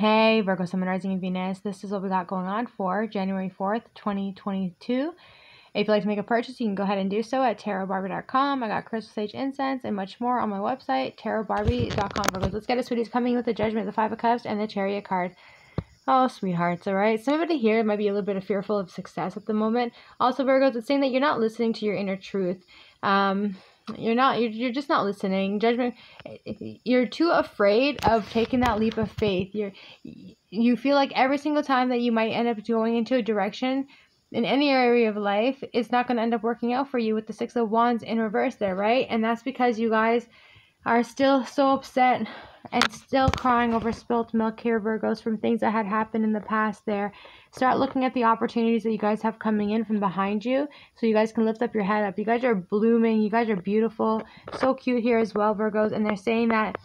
Hey, Virgo, Sun, Rising, and Venus. This is what we got going on for January 4th, 2022. If you'd like to make a purchase, you can go ahead and do so at tarotbarbie.com. I got crystal sage incense and much more on my website, tarotbarbie.com. Virgos, let's get it, sweeties. Coming with the Judgment, the Five of Cups, and the Chariot card. Oh, sweethearts, all right? Somebody here might be a little bit of fearful of success at the moment. Also, Virgos, it's saying that you're not listening to your inner truth. Um, you're not you're, you're just not listening. Judgment you're too afraid of taking that leap of faith. You're you feel like every single time that you might end up going into a direction in any area of life it's not going to end up working out for you with the six of wands in reverse there right? And that's because you guys are still so upset and still crying over spilt milk here, Virgos, from things that had happened in the past there. Start looking at the opportunities that you guys have coming in from behind you so you guys can lift up your head up. You guys are blooming. You guys are beautiful. So cute here as well, Virgos. And they're saying that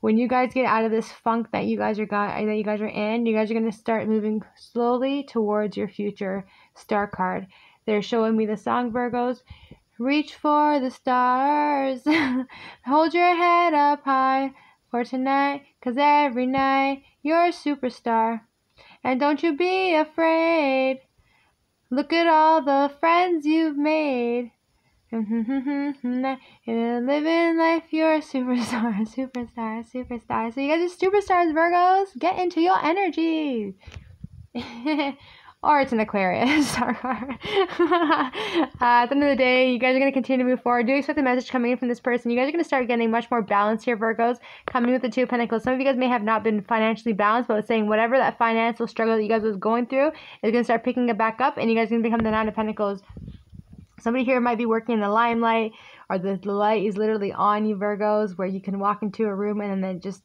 when you guys get out of this funk that you guys are got that you guys are in, you guys are going to start moving slowly towards your future star card. They're showing me the song Virgos. Reach for the stars. Hold your head up high for tonight, 'cause every night you're a superstar. And don't you be afraid. Look at all the friends you've made. In living life, you're a superstar, superstar, superstar. So you guys are superstars, Virgos. Get into your energy. Or it's an Aquarius uh, at the end of the day, you guys are going to continue to move forward. Do expect a message coming in from this person. You guys are going to start getting much more balanced here, Virgos, coming with the Two of Pentacles. Some of you guys may have not been financially balanced, but saying whatever that financial struggle that you guys was going through is going to start picking it back up, and you guys are going to become the Nine of Pentacles. Somebody here might be working in the limelight, or the, the light is literally on you, Virgos, where you can walk into a room and then just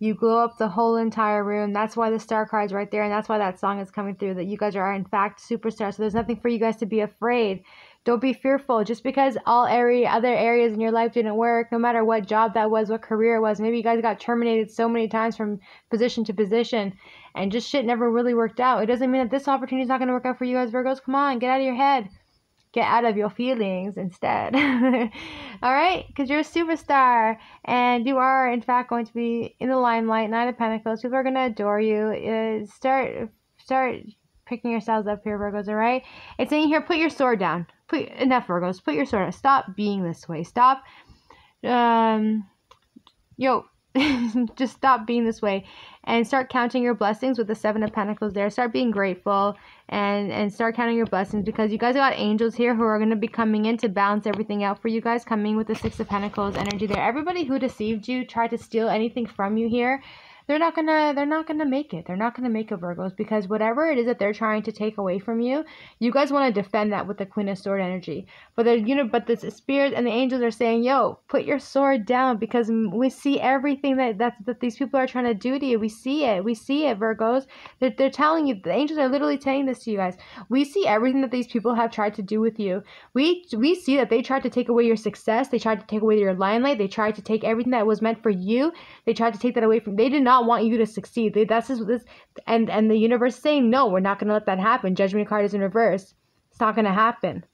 you glow up the whole entire room. That's why the star card's right there, and that's why that song is coming through. That you guys are in fact superstars. So there's nothing for you guys to be afraid. Don't be fearful. Just because all area other areas in your life didn't work, no matter what job that was, what career it was. Maybe you guys got terminated so many times from position to position, and just shit never really worked out. It doesn't mean that this opportunity is not going to work out for you guys, Virgos. Come on, get out of your head get out of your feelings instead. All right, because you're a superstar and you are, in fact, going to be in the limelight. Nine of Pentacles. People are going to adore you. Uh, start, start picking yourselves up here, Virgos. All right. It's saying here, put your sword down. Put enough, Virgos. Put your sword. Down. Stop being this way. Stop. Um, yo, just stop being this way and start counting your blessings with the seven of pentacles there. Start being grateful and and start counting your blessings because you guys got angels here who are going to be coming in to balance everything out for you guys coming with the six of pentacles energy there. Everybody who deceived you tried to steal anything from you here they're not gonna they're not gonna make it. They're not gonna make it Virgos because whatever it is that they're trying to take away from you, you guys want to defend that with the Queen of Sword energy. But the you know, but the spirits and the angels are saying, "Yo, put your sword down," because we see everything that that, that these people are trying to do to you. We see it. We see it, Virgos. They're, they're telling you. The angels are literally saying this to you guys. We see everything that these people have tried to do with you. We we see that they tried to take away your success. They tried to take away your limelight. They tried to take everything that was meant for you. They tried to take that away from. They did not not want you to succeed. They, that's just this, and and the universe saying no, we're not going to let that happen. Judgment card is in reverse. It's not going to happen.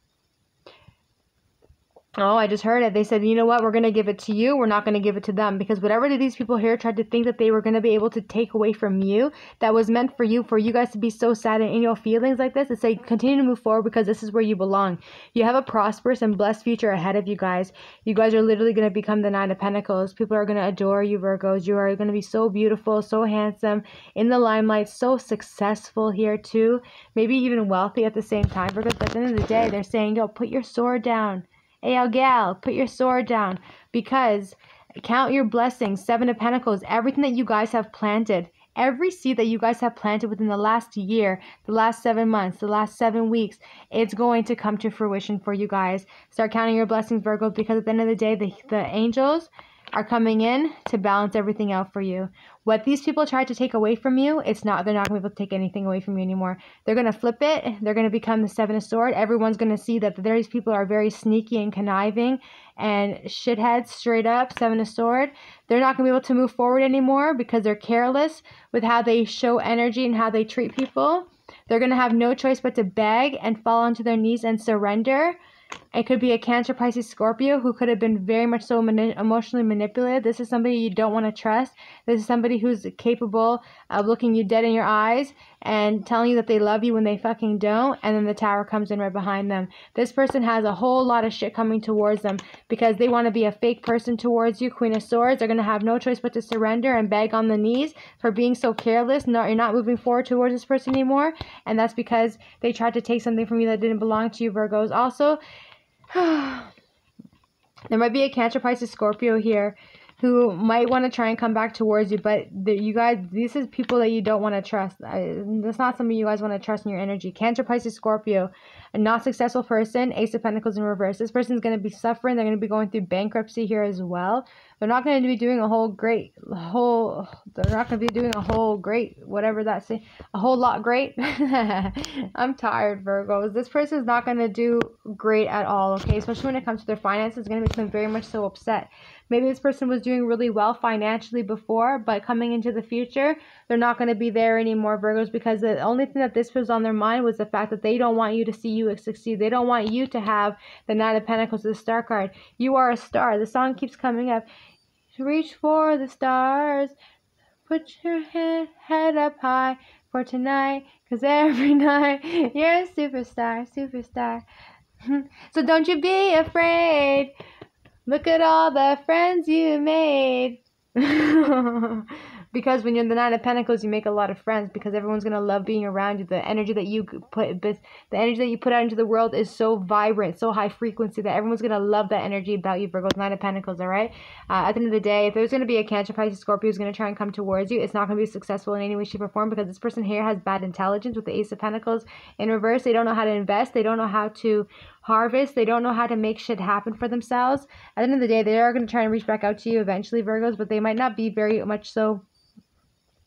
Oh, I just heard it. They said, you know what? We're going to give it to you. We're not going to give it to them. Because whatever these people here tried to think that they were going to be able to take away from you, that was meant for you, for you guys to be so sad and in your feelings like this, and say, continue to move forward because this is where you belong. You have a prosperous and blessed future ahead of you guys. You guys are literally going to become the Nine of Pentacles. People are going to adore you, Virgos. You are going to be so beautiful, so handsome, in the limelight, so successful here too. Maybe even wealthy at the same time, Virgos. But at the end of the day, they're saying, yo, put your sword down Hey, gal, put your sword down because count your blessings. Seven of Pentacles, everything that you guys have planted, every seed that you guys have planted within the last year, the last seven months, the last seven weeks, it's going to come to fruition for you guys. Start counting your blessings, Virgo, because at the end of the day, the, the angels are coming in to balance everything out for you. What these people tried to take away from you, it's not, they're not to be able to take anything away from you anymore. They're going to flip it. They're going to become the Seven of Sword. Everyone's going to see that these people are very sneaky and conniving and shitheads straight up, Seven of Sword. They're not going to be able to move forward anymore because they're careless with how they show energy and how they treat people. They're going to have no choice but to beg and fall onto their knees and surrender It could be a Cancer, Pisces, Scorpio who could have been very much so mani- emotionally manipulated. This is somebody you don't want to trust. This is somebody who's capable of looking you dead in your eyes and telling you that they love you when they fucking don't. And then the tower comes in right behind them. This person has a whole lot of shit coming towards them because they want to be a fake person towards you. Queen of Swords. They're going to have no choice but to surrender and beg on the knees for being so careless. No, you're not moving forward towards this person anymore. And that's because they tried to take something from you that didn't belong to you, Virgos. Also, there might be a Cancer, Pisces, Scorpio here who might want to try and come back towards you, but the, you guys, this is people that you don't want to trust. I, that's not something you guys want to trust in your energy. Cancer, Pisces, Scorpio, a not successful person, Ace of Pentacles in reverse. This person is going to be suffering. They're going to be going through bankruptcy here as well. They're not going to be doing a whole great, whole, they're not going to be doing a whole great, whatever that's, a whole lot great. I'm tired, Virgos. This person is not going to do great at all, okay? Especially when it comes to their finances, it's going to make them very much so upset. Maybe this person was doing really well financially before, but coming into the future, they're not going to be there anymore, Virgos, because the only thing that this was on their mind was the fact that they don't want you to see you succeed. They don't want you to have the Nine of Pentacles, the Star card. You are a star. The song keeps coming up. Reach for the stars. Put your head, head up high for tonight, because every night you're a superstar, superstar. so don't you be afraid. Look at all the friends you made. because when you're in the nine of pentacles you make a lot of friends because everyone's going to love being around you. The energy that you put the energy that you put out into the world is so vibrant so high frequency that everyone's going to love that energy about you virgos nine of pentacles all right? Uh, at the end of the day if there's going to be a cancer pisces scorpio who's going to try and come towards you it's not going to be successful in any way shape or form because this person here has bad intelligence with the ace of pentacles in reverse. They don't know how to invest. They don't know how to harvest. They don't know how to make shit happen for themselves. At the end of the day, they are going to try and reach back out to you eventually, Virgos, but they might not be very much so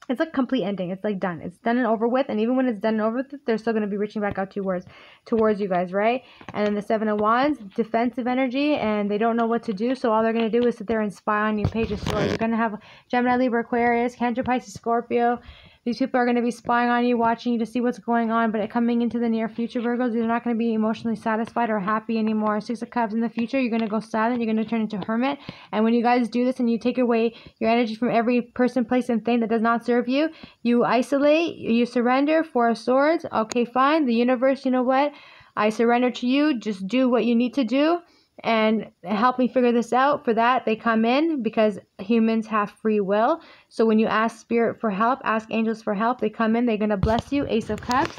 it's a complete ending. It's like done. It's done and over with. And even when it's done and over with, they're still going to be reaching back out towards towards you guys, right? And then the Seven of Wands, defensive energy, and they don't know what to do. So all they're going to do is sit there and spy on you. Page of Swords. You're going to have Gemini, Libra, Aquarius, Cancer, Pisces, Scorpio. These people are going to be spying on you, watching you to see what's going on, but coming into the near future, Virgos, you're not going to be emotionally satisfied or happy anymore. Six of Cups in the future, you're going to go silent, you're going to turn into hermit. And when you guys do this and you take away your energy from every person, place, and thing that does not serve you, you isolate, you surrender. Four of Swords, okay, fine. The universe, you know what? I surrender to you. Just do what you need to do and help me figure this out. For that, they come in because humans have free will. So when you ask spirit for help, ask angels for help, they come in, they're going to bless you. Ace of Cups.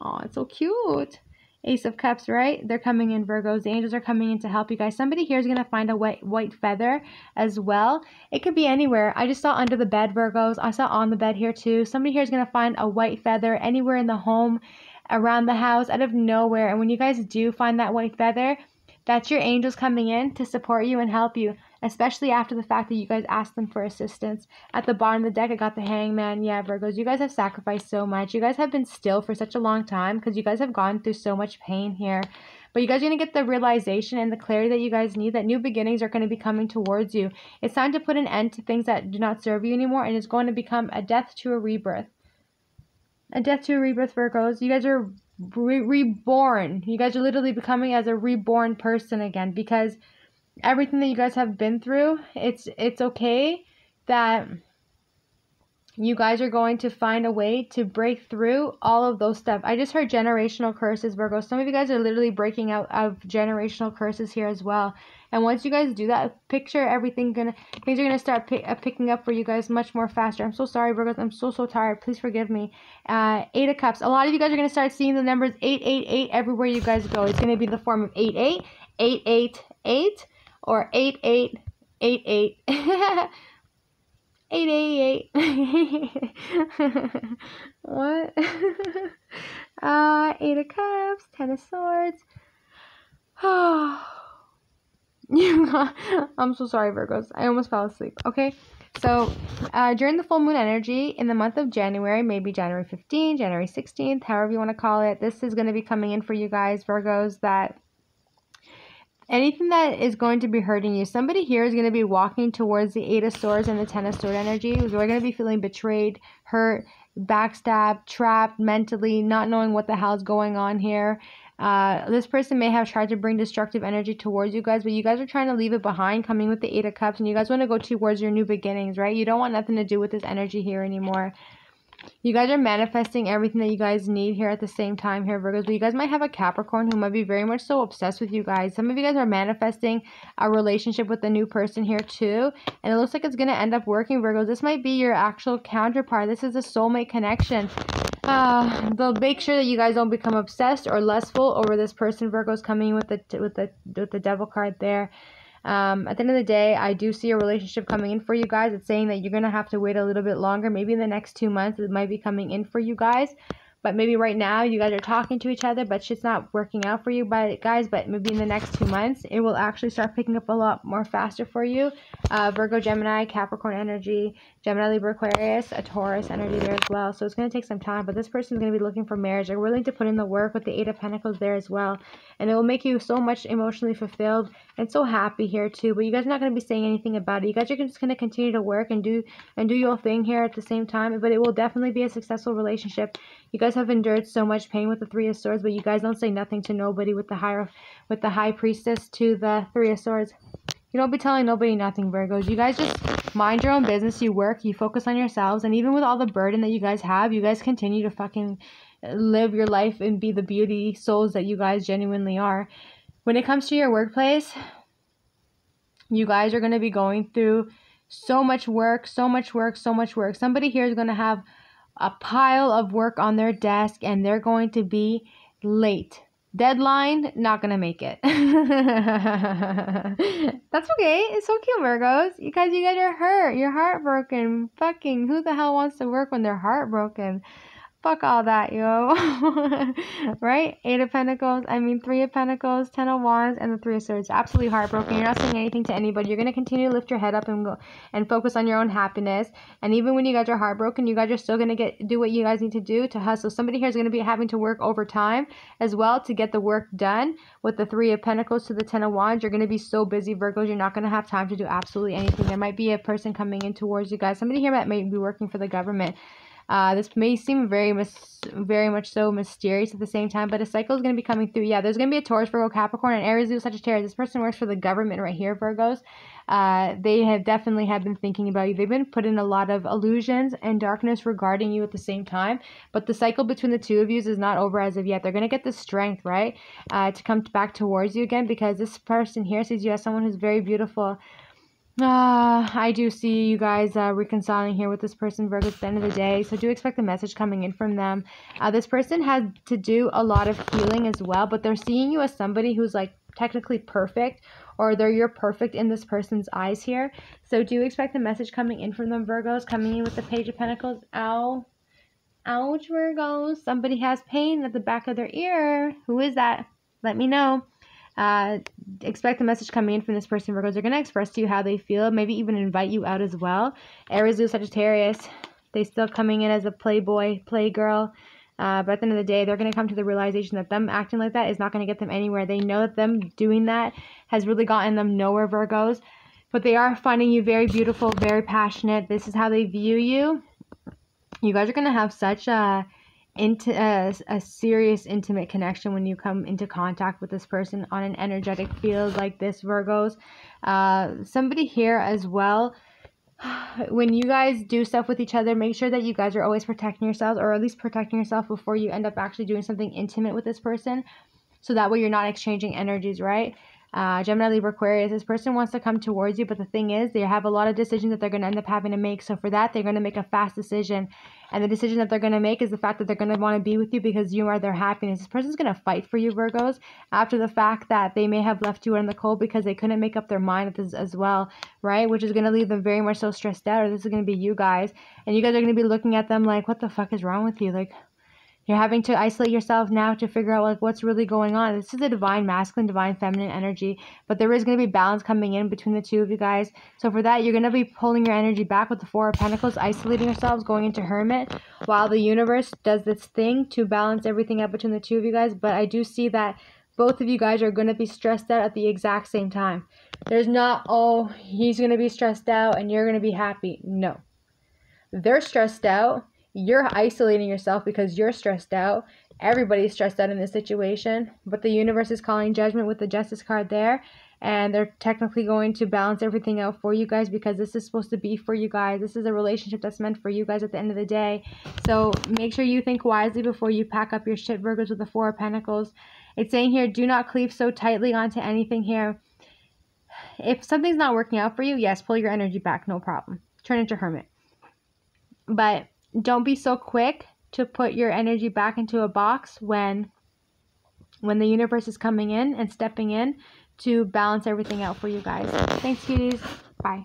Oh, it's so cute. Ace of Cups, right? They're coming in, Virgos. The angels are coming in to help you guys. Somebody here is going to find a white, white feather as well. It could be anywhere. I just saw under the bed, Virgos. I saw on the bed here too. Somebody here is going to find a white feather anywhere in the home, around the house, out of nowhere. And when you guys do find that white feather, that's your angels coming in to support you and help you, especially after the fact that you guys asked them for assistance. At the bottom of the deck, I got the hangman. Yeah, Virgos, you guys have sacrificed so much. You guys have been still for such a long time because you guys have gone through so much pain here. But you guys are going to get the realization and the clarity that you guys need that new beginnings are going to be coming towards you. It's time to put an end to things that do not serve you anymore, and it's going to become a death to a rebirth. A death to a rebirth, Virgos. You guys are re- reborn. You guys are literally becoming as a reborn person again because everything that you guys have been through, it's it's okay that you guys are going to find a way to break through all of those stuff. I just heard generational curses, Virgo. Some of you guys are literally breaking out of generational curses here as well. And once you guys do that, picture everything gonna things are gonna start pick, uh, picking up for you guys much more faster. I'm so sorry, Virgos. I'm so so tired. Please forgive me. Uh, eight of Cups. A lot of you guys are gonna start seeing the numbers eight eight eight everywhere you guys go. It's gonna be the form of eight eight eight eight eight or eight eight eight eight. Eight eight eight. what? uh, eight of cups, ten of swords. Oh, I'm so sorry, Virgos. I almost fell asleep. Okay, so uh, during the full moon energy in the month of January, maybe January 15th, January 16th, however you want to call it, this is going to be coming in for you guys, Virgos, that anything that is going to be hurting you. Somebody here is going to be walking towards the Eight of Swords and the Ten of Swords energy. They're going to be feeling betrayed, hurt, backstabbed, trapped mentally, not knowing what the hell's going on here. Uh, this person may have tried to bring destructive energy towards you guys, but you guys are trying to leave it behind, coming with the Eight of Cups, and you guys want to go towards your new beginnings, right? You don't want nothing to do with this energy here anymore. You guys are manifesting everything that you guys need here at the same time here, Virgos. But you guys might have a Capricorn who might be very much so obsessed with you guys. Some of you guys are manifesting a relationship with a new person here too. And it looks like it's going to end up working, Virgos. This might be your actual counterpart. This is a soulmate connection. Uh, they'll make sure that you guys don't become obsessed or lustful over this person. Virgo's coming with the with the with the devil card there. Um, at the end of the day, I do see a relationship coming in for you guys. It's saying that you're gonna have to wait a little bit longer. Maybe in the next two months, it might be coming in for you guys. But maybe right now you guys are talking to each other but shit's not working out for you but guys. But maybe in the next two months it will actually start picking up a lot more faster for you. Uh, virgo gemini capricorn energy gemini libra aquarius a taurus energy there as well. So it's going to take some time but this person is going to be looking for marriage. They're willing to put in the work with the eight of pentacles there as well and it will make you so much emotionally fulfilled and so happy here too but you guys are not going to be saying anything about it you guys are just going to continue to work and do and do your thing here at the same time but it will definitely be a successful relationship you guys have endured so much pain with the Three of Swords, but you guys don't say nothing to nobody with the high with the High Priestess to the Three of Swords. You don't be telling nobody nothing, Virgos. You guys just mind your own business. You work. You focus on yourselves. And even with all the burden that you guys have, you guys continue to fucking live your life and be the beauty souls that you guys genuinely are. When it comes to your workplace, you guys are going to be going through so much work, so much work, so much work. Somebody here is going to have a pile of work on their desk and they're going to be late. Deadline, not gonna make it. That's okay. It's so cute, Virgos. You guys, you guys are hurt. You're heartbroken. Fucking, who the hell wants to work when they're heartbroken? Fuck all that, yo. right? Eight of Pentacles, I mean, Three of Pentacles, Ten of Wands, and the Three of Swords. Absolutely heartbroken. You're not saying anything to anybody. You're going to continue to lift your head up and go and focus on your own happiness. And even when you guys are heartbroken, you guys are still going to get do what you guys need to do to hustle. Somebody here is going to be having to work overtime as well to get the work done. With the Three of Pentacles to the Ten of Wands, you're going to be so busy, Virgos, you're not going to have time to do absolutely anything. There might be a person coming in towards you guys. Somebody here that may be working for the government. Uh, this may seem very mis- very much so mysterious at the same time, but a cycle is going to be coming through. Yeah, there's going to be a Taurus, Virgo, Capricorn, and Aries, Leo, Sagittarius. This person works for the government right here, Virgos. Uh, they have definitely have been thinking about you. They've been put in a lot of illusions and darkness regarding you at the same time. But the cycle between the two of you is not over as of yet. They're going to get the strength, right, uh, to come back towards you again because this person here sees you as someone who's very beautiful. Uh, I do see you guys uh, reconciling here with this person, Virgo, at the end of the day. So do expect a message coming in from them. Uh, this person had to do a lot of healing as well, but they're seeing you as somebody who's like technically perfect or they're you're perfect in this person's eyes here. So do expect a message coming in from them, Virgos, coming in with the Page of Pentacles. Ow. Ouch, Virgos. Somebody has pain at the back of their ear. Who is that? Let me know. Uh, expect a message coming in from this person, Virgos. They're going to express to you how they feel, maybe even invite you out as well. Aries, Leo, Sagittarius, they still coming in as a playboy, playgirl. Uh, but at the end of the day, they're going to come to the realization that them acting like that is not going to get them anywhere. They know that them doing that has really gotten them nowhere, Virgos. But they are finding you very beautiful, very passionate. This is how they view you. You guys are going to have such a into a, a serious intimate connection when you come into contact with this person on an energetic field like this virgos. Uh, somebody here as well when you guys do stuff with each other make sure that you guys are always protecting yourselves or at least protecting yourself before you end up actually doing something intimate with this person. So that way you're not exchanging energies right uh, Gemini, Libra, Aquarius, this person wants to come towards you, but the thing is, they have a lot of decisions that they're going to end up having to make. So for that, they're going to make a fast decision. And the decision that they're going to make is the fact that they're going to want to be with you because you are their happiness. This person's going to fight for you, Virgos, after the fact that they may have left you in the cold because they couldn't make up their mind as, as well, right? Which is going to leave them very much so stressed out, or this is going to be you guys. And you guys are going to be looking at them like, what the fuck is wrong with you? Like, you're having to isolate yourself now to figure out like what's really going on. This is a divine masculine, divine feminine energy, but there is going to be balance coming in between the two of you guys. So for that, you're going to be pulling your energy back with the Four of Pentacles, isolating yourselves, going into Hermit, while the universe does this thing to balance everything out between the two of you guys. But I do see that both of you guys are going to be stressed out at the exact same time. There's not, oh, he's going to be stressed out and you're going to be happy. No. They're stressed out you're isolating yourself because you're stressed out everybody's stressed out in this situation, but the universe is calling judgment with the justice card there. And they're technically going to balance everything out for you guys because this is supposed to be for you guys. This is a relationship that's meant for you guys at the end of the day. So make sure you think wisely before you pack up your shit, Virgos, with the Four of Pentacles. It's saying here, do not cleave so tightly onto anything here. If something's not working out for you, yes, pull your energy back, no problem. Turn into Hermit. But don't be so quick to put your energy back into a box when when the universe is coming in and stepping in to balance everything out for you guys. Thanks, cuties. Bye.